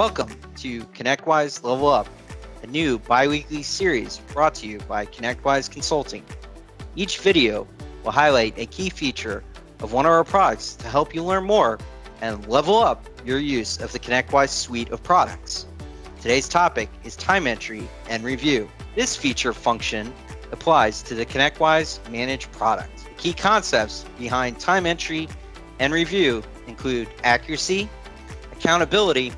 Welcome to ConnectWise Level Up, a new bi weekly series brought to you by ConnectWise Consulting. Each video will highlight a key feature of one of our products to help you learn more and level up your use of the ConnectWise suite of products. Today's topic is time entry and review. This feature function applies to the ConnectWise Manage product. The key concepts behind time entry and review include accuracy, accountability,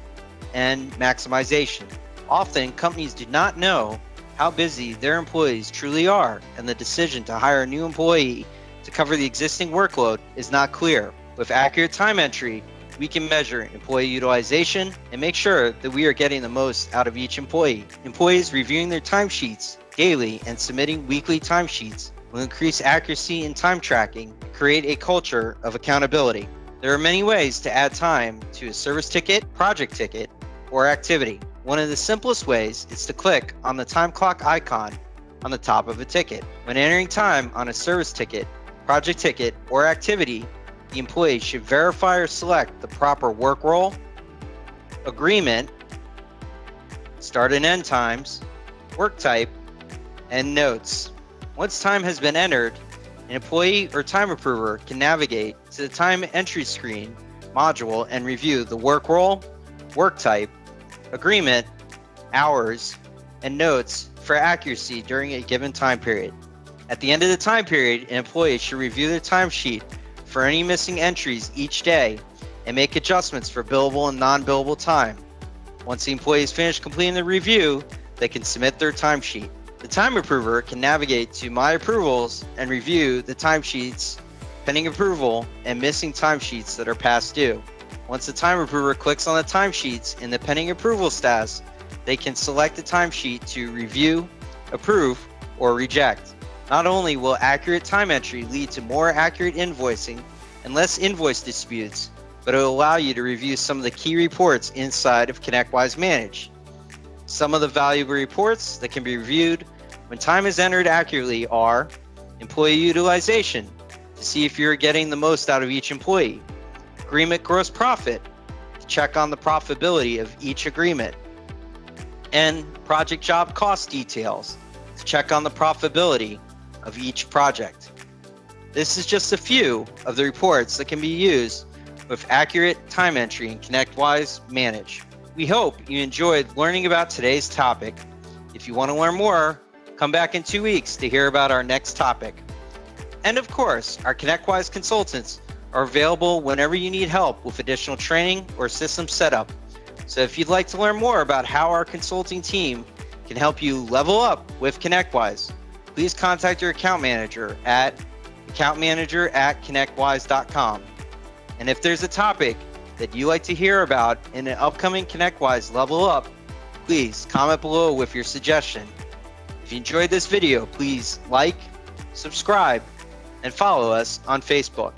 and maximization. Often, companies do not know how busy their employees truly are, and the decision to hire a new employee to cover the existing workload is not clear. With accurate time entry, we can measure employee utilization and make sure that we are getting the most out of each employee. Employees reviewing their timesheets daily and submitting weekly timesheets will increase accuracy in time tracking, create a culture of accountability. There are many ways to add time to a service ticket, project ticket, or activity. One of the simplest ways is to click on the time clock icon on the top of a ticket. When entering time on a service ticket, project ticket, or activity, the employee should verify or select the proper work role, agreement, start and end times, work type, and notes. Once time has been entered, an employee or time approver can navigate to the time entry screen module and review the work role, work type, agreement, hours, and notes for accuracy during a given time period. At the end of the time period, an employee should review their timesheet for any missing entries each day and make adjustments for billable and non billable time. Once the employee is finished completing the review, they can submit their timesheet. The time approver can navigate to My Approvals and review the timesheets pending approval and missing timesheets that are past due. Once the time approver clicks on the timesheets in the pending approval status, they can select the timesheet to review, approve, or reject. Not only will accurate time entry lead to more accurate invoicing and less invoice disputes, but it will allow you to review some of the key reports inside of ConnectWise Manage. Some of the valuable reports that can be reviewed when time is entered accurately are employee utilization to see if you're getting the most out of each employee, agreement gross profit to check on the profitability of each agreement, and project job cost details to check on the profitability of each project. This is just a few of the reports that can be used with accurate time entry in ConnectWise Manage. We hope you enjoyed learning about today's topic. If you want to learn more, come back in two weeks to hear about our next topic. And of course, our ConnectWise consultants are available whenever you need help with additional training or system setup. So if you'd like to learn more about how our consulting team can help you level up with ConnectWise, please contact your account manager at accountmanager at connectwise.com. And if there's a topic that you like to hear about in an upcoming ConnectWise Level Up, please comment below with your suggestion. If you enjoyed this video, please like, subscribe, and follow us on Facebook.